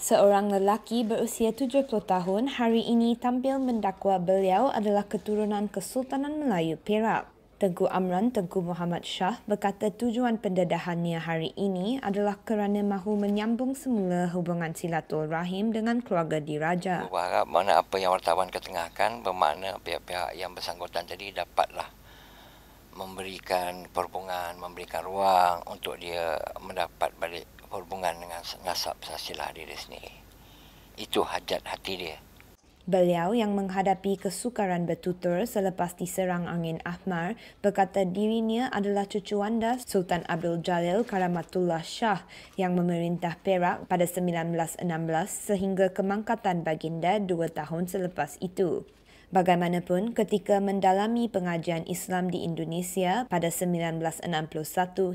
Seorang lelaki berusia 70 tahun hari ini tampil mendakwa beliau adalah keturunan Kesultanan Melayu Perak. Tengku Amran Tengku Muhammad Shah berkata tujuan pendedahannya hari ini adalah kerana mahu menyambung semula hubungan silaturahim dengan keluarga diraja. Berharap mana apa yang wartawan ketengahkan bermakna pihak-pihak yang bersangkutan tadi dapatlah memberikan perhubungan, memberikan ruang untuk dia mendapat balik berhubungan dengan nasab sasilah diri sendiri. Itu hajat hati dia. Beliau yang menghadapi kesukaran bertutur selepas diserang angin Ahmar berkata dirinya adalah cucu anda Sultan Abdul Jalil Karamatullah Shah yang memerintah Perak pada 1916 sehingga kemangkatan baginda dua tahun selepas itu. Bagaimanapun, ketika mendalami pengajian Islam di Indonesia pada 1961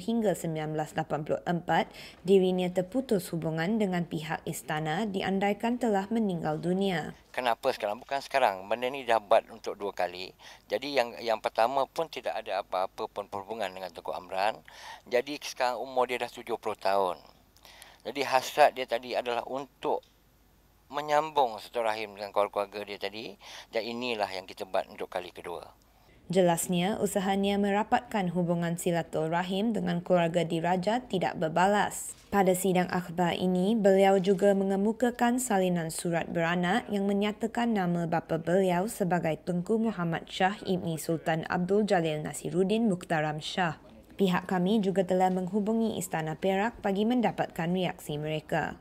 hingga 1984, dirinya terputus hubungan dengan pihak istana diandaikan telah meninggal dunia. Kenapa sekarang? Bukan sekarang. Benda ni dapat untuk dua kali. Jadi yang yang pertama pun tidak ada apa-apa pun perhubungan dengan Tengku Amran. Jadi sekarang umur dia dah 70 tahun. Jadi hasrat dia tadi adalah untuk menyambung satu rahim dengan keluarga dia tadi dan inilah yang kita buat untuk kali kedua. Jelasnya, usahanya merapatkan hubungan silaturahim dengan keluarga diraja tidak berbalas. Pada sidang akhbar ini, beliau juga mengemukakan salinan surat beranak yang menyatakan nama bapa beliau sebagai Tengku Muhammad Shah Ibni Sultan Abdul Jalil Nasiruddin Mukhtaram Shah. Pihak kami juga telah menghubungi Istana Perak bagi mendapatkan reaksi mereka.